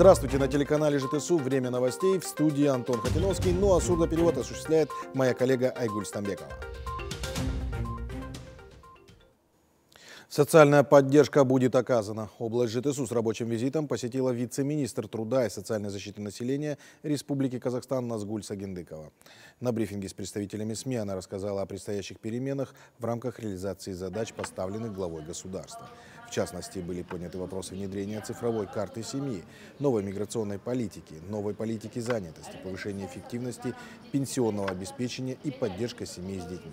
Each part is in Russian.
Здравствуйте на телеканале ЖТСУ. Время новостей в студии Антон Хатиновский. Ну а сурдоперевод осуществляет моя коллега Айгуль Стамбекова. Социальная поддержка будет оказана. Область ЖТСУ с рабочим визитом посетила вице-министр труда и социальной защиты населения Республики Казахстан Назгуль Сагендыкова. На брифинге с представителями СМИ она рассказала о предстоящих переменах в рамках реализации задач, поставленных главой государства. В частности, были подняты вопросы внедрения цифровой карты семьи, новой миграционной политики, новой политики занятости, повышения эффективности пенсионного обеспечения и поддержка семей с детьми.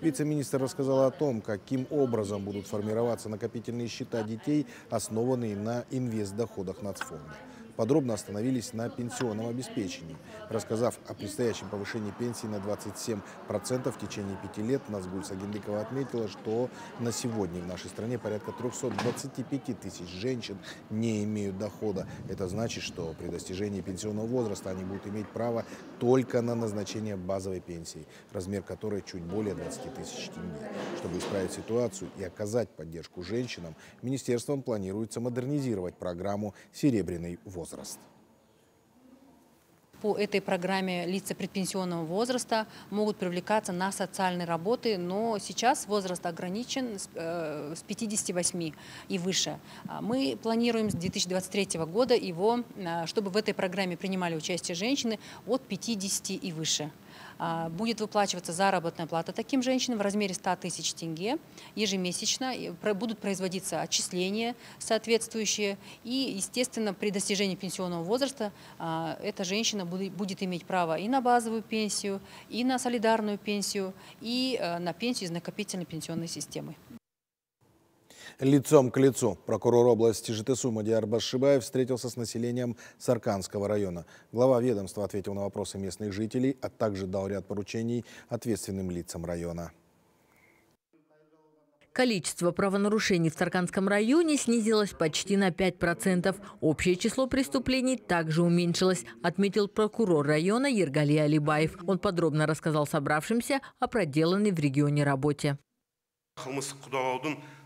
Вице-министр рассказала о том, каким образом будут формироваться накопительные счета детей, основанные на инвестдоходах нацфонда подробно остановились на пенсионном обеспечении. Рассказав о предстоящем повышении пенсии на 27% в течение пяти лет, Назгуль Сагендыкова отметила, что на сегодня в нашей стране порядка 325 тысяч женщин не имеют дохода. Это значит, что при достижении пенсионного возраста они будут иметь право только на назначение базовой пенсии, размер которой чуть более 20 тысяч тенге. Чтобы исправить ситуацию и оказать поддержку женщинам, министерством планируется модернизировать программу «Серебряный возраст» возраст. По этой программе лица предпенсионного возраста могут привлекаться на социальные работы, но сейчас возраст ограничен с 58 э, и выше. А мы планируем с 2023 года его, э, чтобы в этой программе принимали участие женщины от 50 и выше. А, будет выплачиваться заработная плата таким женщинам в размере 100 тысяч тенге ежемесячно. Будут производиться отчисления соответствующие. И, естественно, при достижении пенсионного возраста а, эта женщина будет иметь право и на базовую пенсию, и на солидарную пенсию, и а, на пенсию из накопительной пенсионной системы. Лицом к лицу прокурор области ЖТСУ Мадиар Башибаев встретился с населением Сарканского района. Глава ведомства ответил на вопросы местных жителей, а также дал ряд поручений ответственным лицам района. Количество правонарушений в Сарканском районе снизилось почти на 5%. Общее число преступлений также уменьшилось, отметил прокурор района Ергали Алибаев. Он подробно рассказал собравшимся о проделанной в регионе работе.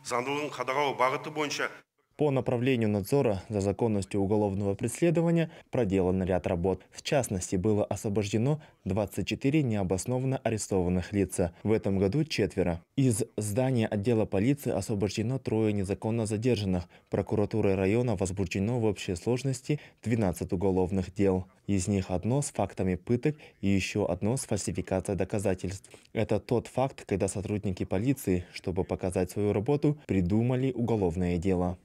заңдылығын қадағалау бағыты бойынша По направлению надзора за законностью уголовного преследования проделан ряд работ. В частности, было освобождено 24 необоснованно арестованных лица. В этом году четверо. Из здания отдела полиции освобождено трое незаконно задержанных. Прокуратурой района возбуждено в общей сложности 12 уголовных дел. Из них одно с фактами пыток и еще одно с фальсификацией доказательств. Это тот факт, когда сотрудники полиции, чтобы показать свою работу, придумали уголовное дело.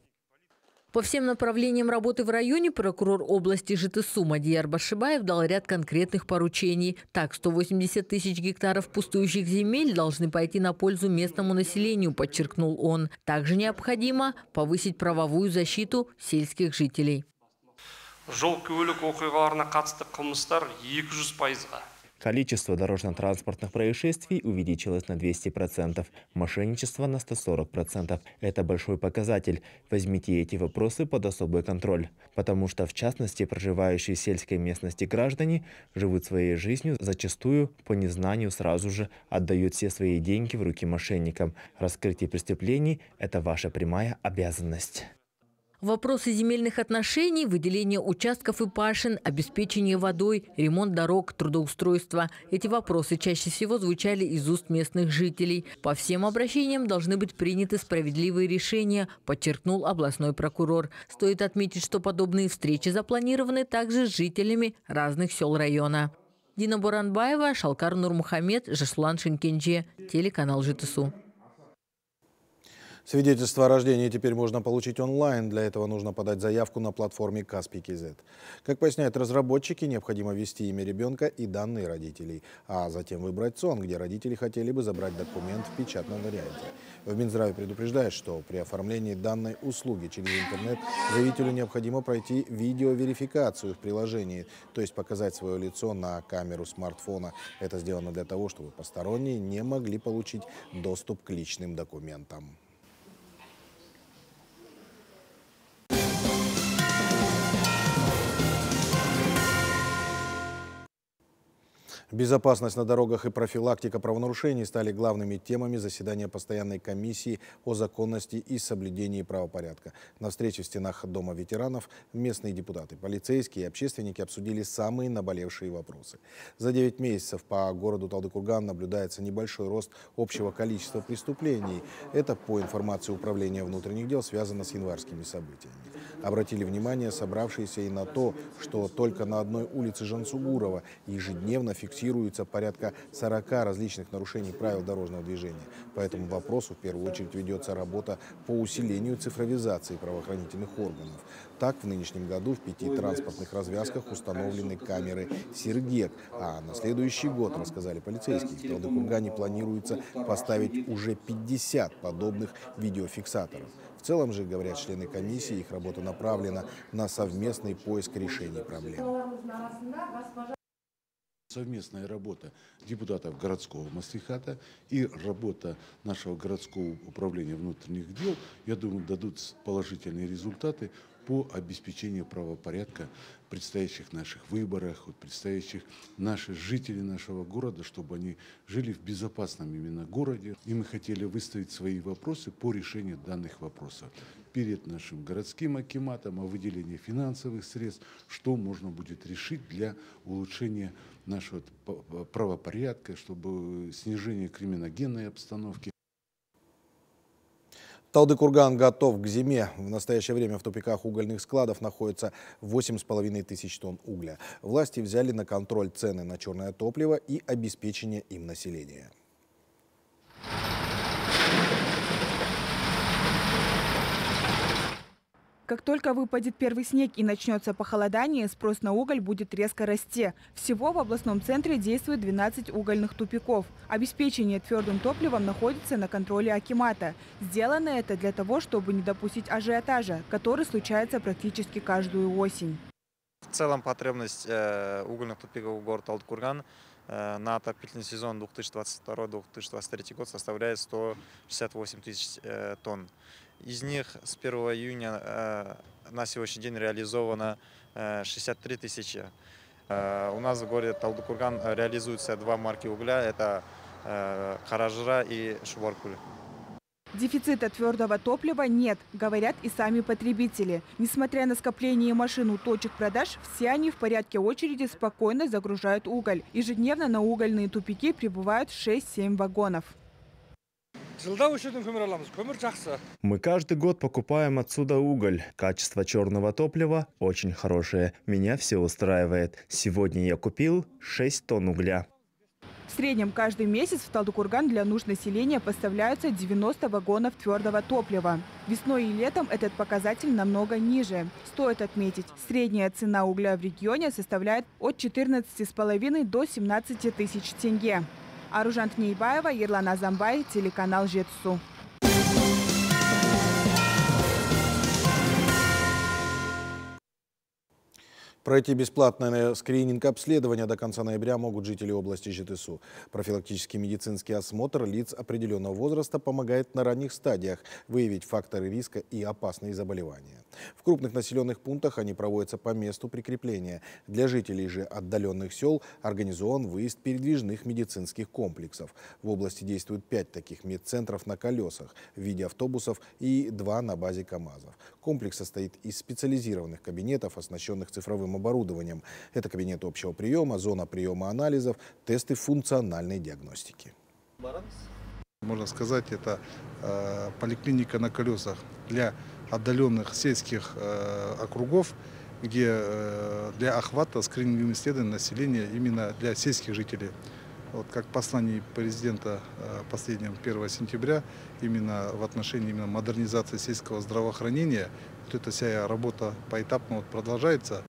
По всем направлениям работы в районе прокурор области ЖТСУ Мадияр Башибаев дал ряд конкретных поручений. Так, 180 тысяч гектаров пустующих земель должны пойти на пользу местному населению, подчеркнул он. Также необходимо повысить правовую защиту сельских жителей. жол көлік оқиғаларына қатысты қылмыстар 200 пайызға Количество дорожно-транспортных происшествий увеличилось на 200%, мошенничество на 140%. Это большой показатель. Возьмите эти вопросы под особый контроль. Потому что, в частности, проживающие в сельской местности граждане живут своей жизнью, зачастую по незнанию сразу же отдают все свои деньги в руки мошенникам. Раскрытие преступлений – это ваша прямая обязанность. Вопросы земельных отношений, выделение участков и пашин, обеспечение водой, ремонт дорог, трудоустройство. Эти вопросы чаще всего звучали из уст местных жителей. По всем обращениям должны быть приняты справедливые решения, подчеркнул областной прокурор. Стоит отметить, что подобные встречи запланированы также с жителями разных сел района. Дина Буранбаева, Шалкар Нурмухамед, Жасулан Шинкенджи, телеканал ЖТСУ. Свидетельство о рождении теперь можно получить онлайн. Для этого нужно подать заявку на платформе Каспий.кз. Как поясняют разработчики, необходимо ввести имя ребенка и данные родителей, а затем выбрать сон, где родители хотели бы забрать документ в печатном варианте. В Минздраве предупреждают, что при оформлении данной услуги через интернет заявителю необходимо пройти видеоверификацию в приложении, то есть показать свое лицо на камеру смартфона. Это сделано для того, чтобы посторонние не могли получить доступ к личным документам. Безопасность на дорогах и профилактика правонарушений стали главными темами заседания постоянной комиссии о законности и соблюдении правопорядка. На встрече в стенах Дома ветеранов местные депутаты, полицейские и общественники обсудили самые наболевшие вопросы. За 9 месяцев по городу Талдыкурган наблюдается небольшой рост общего количества преступлений. Это, по информации Управления внутренних дел, связано с январскими событиями. Обратили внимание собравшиеся и на то, что только на одной улице Жансугурова ежедневно фиксируется фиксируется порядка 40 различных нарушений правил дорожного движения. По этому вопросу в первую очередь ведется работа по усилению цифровизации правоохранительных органов. Так, в нынешнем году в пяти транспортных развязках установлены камеры «Сергек», а на следующий год, рассказали полицейские, в Талдыкургане планируется поставить уже 50 подобных видеофиксаторов. В целом же, говорят члены комиссии, их работа направлена на совместный поиск решений проблем совместная работа депутатов городского маслихата и работа нашего городского управления внутренних дел, я думаю, дадут положительные результаты по обеспечению правопорядка предстоящих наших выборах, вот предстоящих наших жителей нашего города, чтобы они жили в безопасном именно городе. И мы хотели выставить свои вопросы по решению данных вопросов перед нашим городским акиматом о выделении финансовых средств, что можно будет решить для улучшения нашего правопорядка, чтобы снижение криминогенной обстановки. Талдыкурган готов к зиме. В настоящее время в тупиках угольных складов находится 8,5 тысяч тонн угля. Власти взяли на контроль цены на черное топливо и обеспечение им населения. Как только выпадет первый снег и начнется похолодание, спрос на уголь будет резко расти. Всего в областном центре действует 12 угольных тупиков. Обеспечение твердым топливом находится на контроле Акимата. Сделано это для того, чтобы не допустить ажиотажа, который случается практически каждую осень. В целом потребность э, угольных тупиков города Алтыкурган э, на отопительный сезон 2022-2023 год составляет 168 тысяч э, тонн. Из них с 1 июня э, на сегодняшний день реализовано 63 э, тысячи. Э, у нас в городе Талдыкурган реализуются два марки угля. Это Харажра и Шубаркуль. Дефицита твердого топлива нет, говорят и сами потребители. Несмотря на скопление машин у точек продаж, все они в порядке очереди спокойно загружают уголь. Ежедневно на угольные тупики прибывают 6-7 вагонов. Мы каждый год покупаем отсюда уголь. Качество черного топлива очень хорошее. Меня все устраивает. Сегодня я купил 6 тонн угля. В среднем каждый месяц в Талдыкурган для нужд населения поставляются 90 вагонов твердого топлива. Весной и летом этот показатель намного ниже. Стоит отметить, средняя цена угля в регионе составляет от 14,5 до 17 тысяч тенге. Аружан Тнейбаева, Ерлан Азамбай, телеканал Жетсу. Пройти бесплатное скрининг обследования до конца ноября могут жители области ЖТСУ. Профилактический медицинский осмотр лиц определенного возраста помогает на ранних стадиях выявить факторы риска и опасные заболевания. В крупных населенных пунктах они проводятся по месту прикрепления. Для жителей же отдаленных сел организован выезд передвижных медицинских комплексов. В области действуют пять таких медцентров на колесах в виде автобусов и два на базе КАМАЗов. Комплекс состоит из специализированных кабинетов, оснащенных цифровым специальным оборудованием. Это кабинет общего приема, зона приема анализов, тесты функциональной диагностики. Можно сказать, это э, поликлиника на колесах для отдаленных сельских э, округов, где э, для охвата скрининговым исследований населения именно для сельских жителей. Вот как послание президента э, последнем 1 сентября именно в отношении именно модернизации сельского здравоохранения, вот эта вся работа поэтапно вот продолжается.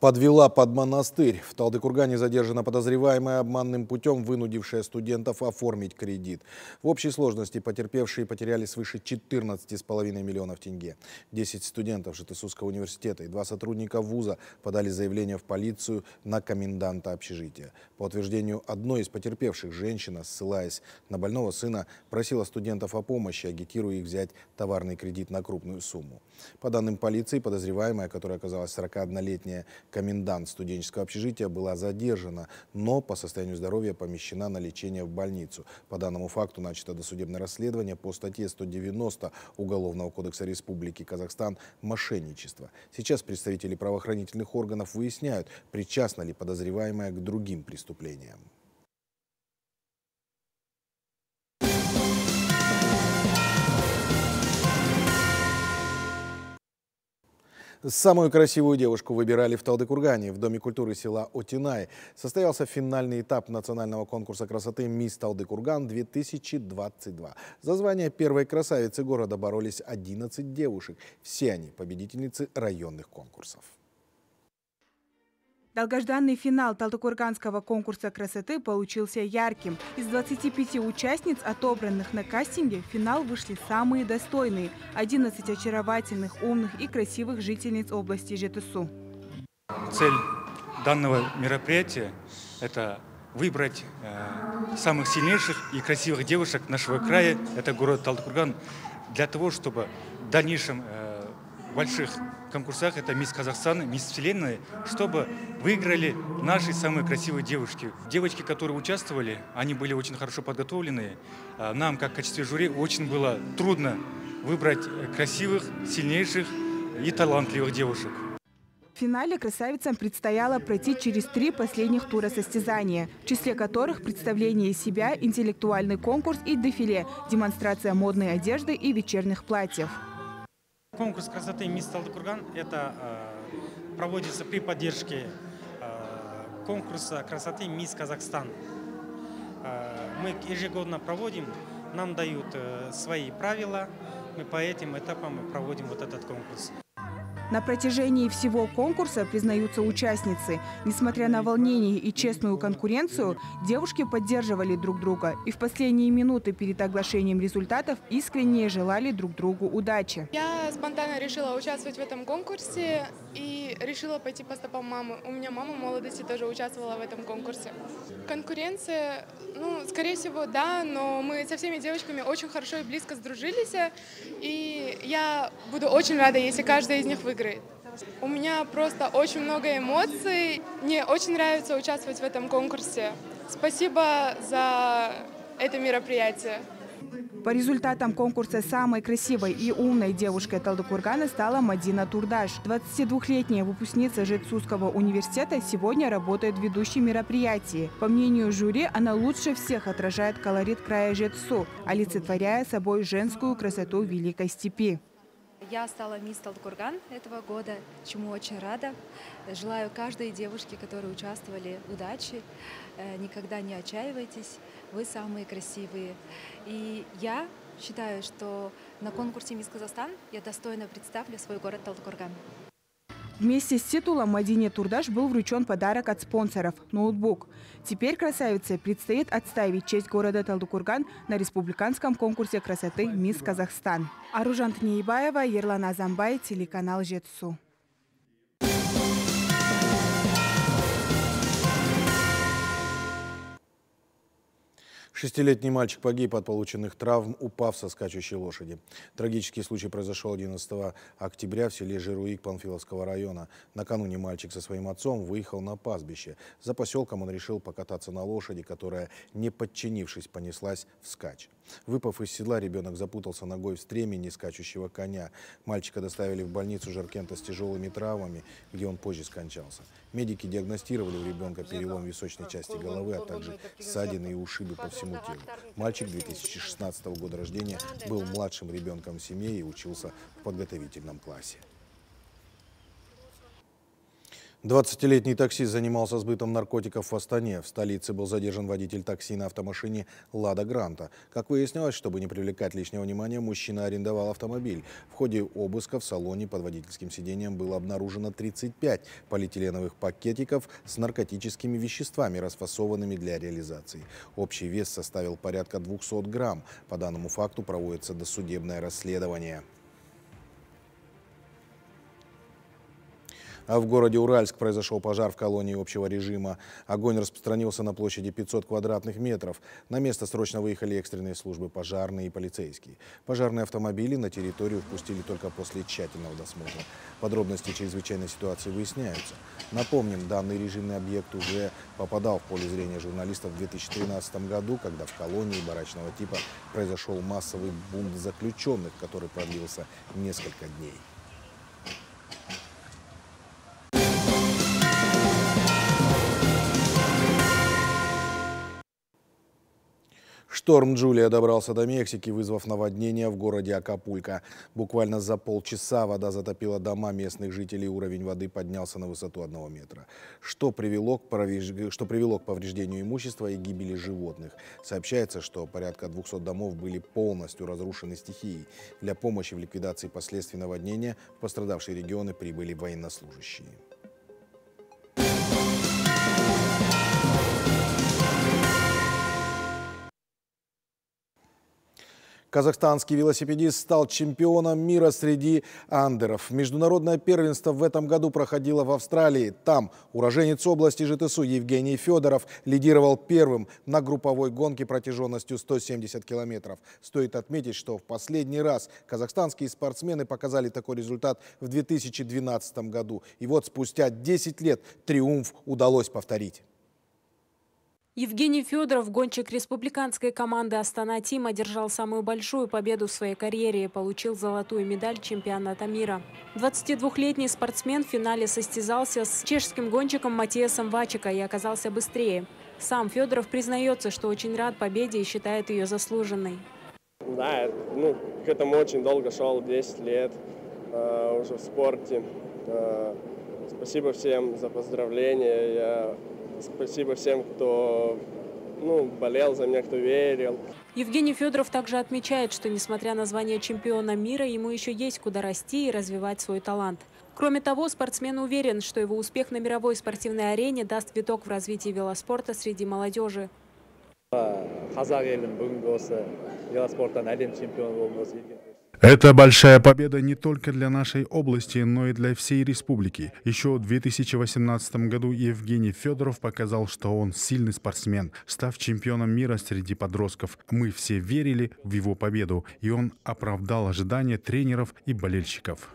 Подвела под монастырь. В Талдыкургане задержана подозреваемая обманным путем, вынудившая студентов оформить кредит. В общей сложности потерпевшие потеряли свыше 14,5 миллионов тенге. 10 студентов Житесусского университета и два сотрудника вуза подали заявление в полицию на коменданта общежития. По утверждению одной из потерпевших, женщина, ссылаясь на больного сына, просила студентов о помощи, агитируя их взять товарный кредит на крупную сумму. По данным полиции, подозреваемая, которая оказалась 41-летняя Комендант студенческого общежития была задержана, но по состоянию здоровья помещена на лечение в больницу. По данному факту начато досудебное расследование по статье 190 Уголовного кодекса Республики Казахстан «Мошенничество». Сейчас представители правоохранительных органов выясняют, причастна ли подозреваемая к другим преступлениям. Самую красивую девушку выбирали в Талдыкургане. В Доме культуры села Отинай состоялся финальный этап национального конкурса красоты «Мисс Талдыкурган-2022». За звание первой красавицы города боролись 11 девушек. Все они победительницы районных конкурсов. Долгожданный финал Талтыкурганского конкурса красоты получился ярким. Из 25 участниц, отобранных на кастинге, в финал вышли самые достойные – 11 очаровательных, умных и красивых жительниц области Жетысу. Цель данного мероприятия – это выбрать э, самых сильнейших и красивых девушек нашего края, это город Талтыкурган, для того, чтобы в дальнейшем э, больших конкурсах, это Мисс Казахстан, Мисс Вселенная, чтобы выиграли наши самые красивые девушки. Девочки, которые участвовали, они были очень хорошо подготовлены. А нам, как в качестве жюри, очень было трудно выбрать красивых, сильнейших и талантливых девушек. В финале красавицам предстояло пройти через три последних тура состязания, в числе которых представление себя, интеллектуальный конкурс и дефиле, демонстрация модной одежды и вечерних платьев. Конкурс красоты «Мисс Талдыкурган» это э, проводится при поддержке э, конкурса красоты «Мисс Казахстан». Э, мы ежегодно проводим, нам дают э, свои правила, мы по этим этапам проводим вот этот конкурс. На протяжении всего конкурса, признаются участницы, несмотря на волнение и честную конкуренцию, девушки поддерживали друг друга и в последние минуты перед оглашением результатов искренне желали друг другу удачи. Я спонтанно решила участвовать в этом конкурсе и решила пойти по стопам мамы. У меня мама в молодости тоже участвовала в этом конкурсе. Конкуренция, ну, скорее всего, да, но мы со всеми девочками очень хорошо и близко сдружились, и я буду очень рада, если каждая из них выиграет. У меня просто очень много эмоций. Мне очень нравится участвовать в этом конкурсе. Спасибо за это мероприятие. По результатам конкурса самой красивой и умной девушкой Талдыкургана стала Мадина Турдаш. 22-летняя выпускница Жетсусского университета сегодня работает ведущей мероприятии. По мнению жюри, она лучше всех отражает колорит края Жетсу, олицетворяя собой женскую красоту Великой степи. Я стала мисс Талдыкурган этого года, чему очень рада. Желаю каждой девушке, которые участвовали, удачи. Э, никогда не отчаивайтесь, вы самые красивые. И я считаю, что на конкурсе «Мисс Казахстан» я достойно представлю свой город Талдыкурган. Вместе с титулом Мадине Турдаш был вручен подарок от спонсоров – ноутбук. Теперь красавице предстоит отставить честь города Талдыкурган на республиканском конкурсе красоты «Мисс Казахстан». Аружан Тнеебаева, Ерлан Азамбай, телеканал «Жетсу». Шестилетний мальчик погиб от полученных травм, упав со скачущей лошади. Трагический случай произошел 11 октября в селе Жируик Панфиловского района. Накануне мальчик со своим отцом выехал на пастбище. За поселком он решил покататься на лошади, которая, не подчинившись, понеслась в скач. Выпав из седла, ребенок запутался ногой в стремени скачущего коня. Мальчика доставили в больницу Жаркента с тяжелыми травмами, где он позже скончался. Медики диагностировали у ребенка перелом височной части головы, а также ссадины и ушибы по всему телу. Мальчик 2016 года рождения был младшим ребенком в семье и учился в подготовительном классе. 20-летний таксист занимался сбытом наркотиков в Астане. В столице был задержан водитель такси на автомашине «Лада Гранта». Как выяснилось, чтобы не привлекать лишнего внимания, мужчина арендовал автомобиль. В ходе обыска в салоне под водительским сиденьем было обнаружено 35 полиэтиленовых пакетиков с наркотическими веществами, расфасованными для реализации. Общий вес составил порядка 200 грамм. По данному факту проводится досудебное расследование. В городе Уральск произошел пожар в колонии общего режима. Огонь распространился на площади 500 квадратных метров. На место срочно выехали экстренные службы пожарные и полицейские. Пожарные автомобили на территорию впустили только после тщательного досмотра. Подробности чрезвычайной ситуации выясняются. Напомним, данный режимный объект уже попадал в поле зрения журналистов в 2013 году, когда в колонии барачного типа произошел массовый бунт заключенных, который продлился несколько дней. Шторм Джулия добрался до Мексики, вызвав наводнение в городе Акапулько. Буквально за полчаса вода затопила дома местных жителей, уровень воды поднялся на высоту одного метра, что привело, к повреж... что привело к повреждению имущества и гибели животных. Сообщается, что порядка 200 домов были полностью разрушены стихией. Для помощи в ликвидации последствий наводнения в пострадавшие регионы прибыли военнослужащие. Казахстанский велосипедист стал чемпионом мира среди андеров. Международное первенство в этом году проходило в Австралии. Там уроженец области ЖТСУ Евгений Федоров лидировал первым на групповой гонке протяженностью 170 километров. Стоит отметить, что в последний раз казахстанские спортсмены показали такой результат в 2012 году. И вот спустя 10 лет триумф удалось повторить. Евгений Федоров, гонщик республиканской команды «Астана Тим», одержал самую большую победу в своей карьере и получил золотую медаль чемпионата мира. 22-летний спортсмен в финале состязался с чешским гонщиком Матиасом Вачика и оказался быстрее. Сам Федоров признается, что очень рад победе и считает ее заслуженной. Да, ну, к этому очень долго шел, 10 лет э, уже в спорте. Э, спасибо всем за поздравления. Я Спасибо всем, кто ну, болел за меня, кто верил. Евгений Федоров также отмечает, что несмотря на звание чемпиона мира, ему еще есть куда расти и развивать свой талант. Кроме того, спортсмен уверен, что его успех на мировой спортивной арене даст виток в развитии велоспорта среди молодежи. Это большая победа не только для нашей области, но и для всей республики. Еще в 2018 году Евгений Федоров показал, что он сильный спортсмен, став чемпионом мира среди подростков. Мы все верили в его победу, и он оправдал ожидания тренеров и болельщиков.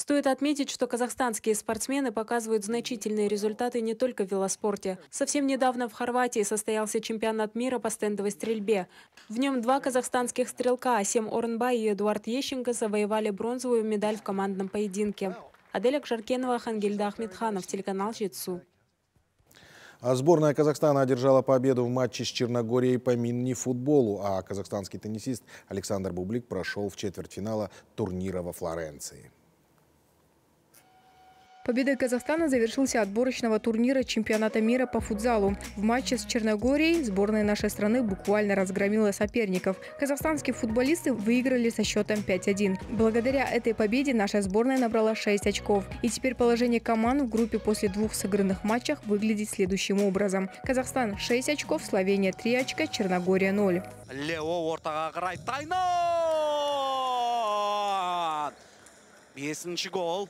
Стоит отметить, что казахстанские спортсмены показывают значительные результаты не только в велоспорте. Совсем недавно в Хорватии состоялся чемпионат мира по стендовой стрельбе. В нем два казахстанских стрелка, Асем Оренбай и Эдуард Ещенко, завоевали бронзовую медаль в командном поединке. Аделя Кжаркенова, Хангельда Ахмедханов, телеканал «Житсу». А сборная Казахстана одержала победу в матче с Черногорией по мини-футболу, а казахстанский теннисист Александр Бублик прошел в четвертьфинала турнира во Флоренции. Победой Казахстана завершился отборочного турнира чемпионата мира по футзалу. В матче с Черногорией сборная нашей страны буквально разгромила соперников. Казахстанские футболисты выиграли со счетом 5-1. Благодаря этой победе наша сборная набрала 6 очков. И теперь положение команд в группе после двух сыгранных матчах выглядит следующим образом. Казахстан 6 очков, Словения 3 очка, Черногория 0. Лео гол.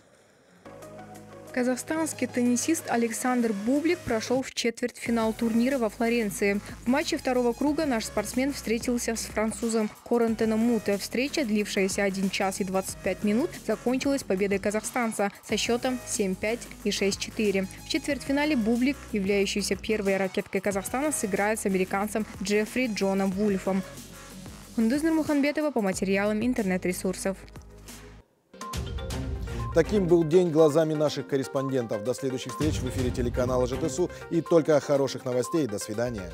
Казахстанский теннисист Александр Бублик прошел в четвертьфинал турнира во Флоренции. В матче второго круга наш спортсмен встретился с французом Корентеном Муте. Встреча, длившаяся 1 час и 25 минут, закончилась победой казахстанца со счетом 7-5 и 6-4. В четвертьфинале Бублик, являющийся первой ракеткой Казахстана, сыграет с американцем Джеффри Джоном Вульфом. Хундуз Нурмуханбетова по материалам интернет-ресурсов. Таким был день глазами наших корреспондентов. До следующих встреч в эфире телеканала ЖТСУ и только хороших новостей. До свидания.